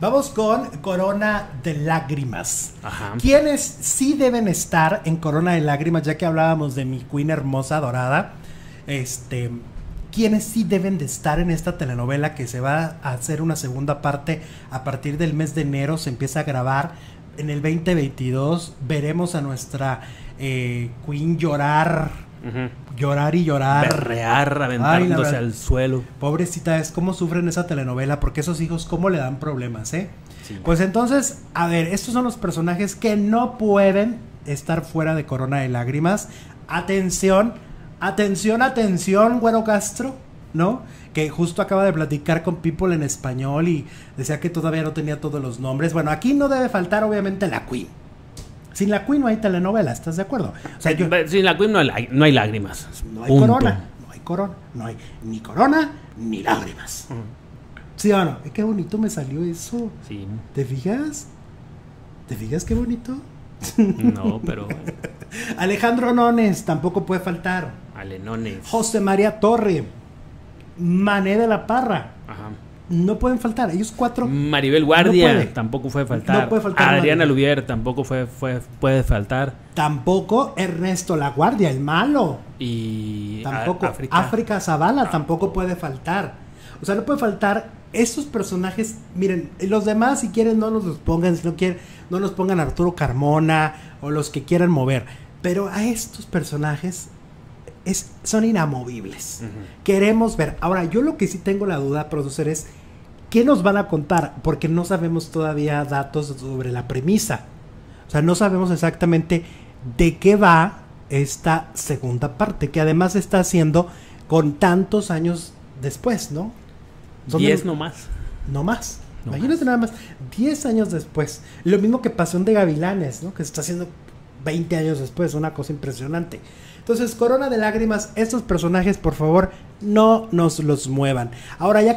Vamos con Corona de Lágrimas. Ajá. ¿Quiénes sí deben estar en Corona de Lágrimas? Ya que hablábamos de mi Queen hermosa dorada. Este. ¿Quiénes sí deben de estar en esta telenovela que se va a hacer una segunda parte a partir del mes de enero? Se empieza a grabar. En el 2022 veremos a nuestra eh, Queen llorar, Llorar y llorar. Berrear, aventándose al suelo. Pobrecita es cómo sufren esa telenovela, porque esos hijos cómo le dan problemas, ¿eh? Sí. Pues entonces, a ver, estos son los personajes que no pueden estar fuera de Corona de Lágrimas. Atención, atención, atención, Güero Castro, ¿no? Que justo acaba de platicar con People en español y decía que todavía no tenía todos los nombres. Bueno, aquí no debe faltar obviamente la Queen. Sin la Queen no hay telenovela, ¿estás de acuerdo? O sea, yo- Sin la Queen no hay, no hay lágrimas. no hay Punto. corona, no hay corona, no hay ni corona ni lágrimas. ¿Sí o no? Eh, Qué bonito me salió eso. Sí. ¿Te fijas? ¿Te fijas qué bonito? No, pero. Alejandro Nones tampoco puede faltar. Alenones. José María Torre. Mané de la Parra. Ajá. No pueden faltar. Ellos cuatro. Maribel Guardia No tampoco puede faltar. No puede faltar Adriana Maribel. Lubier tampoco fue, fue, puede faltar. Tampoco Ernesto La Guardia, el malo. Y. Tampoco. África. África, Zavala tampoco puede faltar. O sea, no puede faltar estos personajes. Miren, los demás, si quieren, no nos los pongan. Si no quieren, no nos pongan Arturo Carmona o los que quieran mover. Pero a estos personajes es, son inamovibles. Queremos ver. Ahora, yo lo que sí tengo la duda, producer, es qué nos van a contar, porque no sabemos todavía datos sobre la premisa. O sea, no sabemos exactamente de qué va esta segunda parte, que además se está haciendo con tantos años después, ¿no? Son Diez de- nomás. no más. No Imagínate nada más, 10 años después. Lo mismo que Pasión de Gavilanes, ¿no? Que se está haciendo 20 años después, una cosa impresionante. Entonces, Corona de Lágrimas, estos personajes, por favor, no nos los muevan. Ahora ya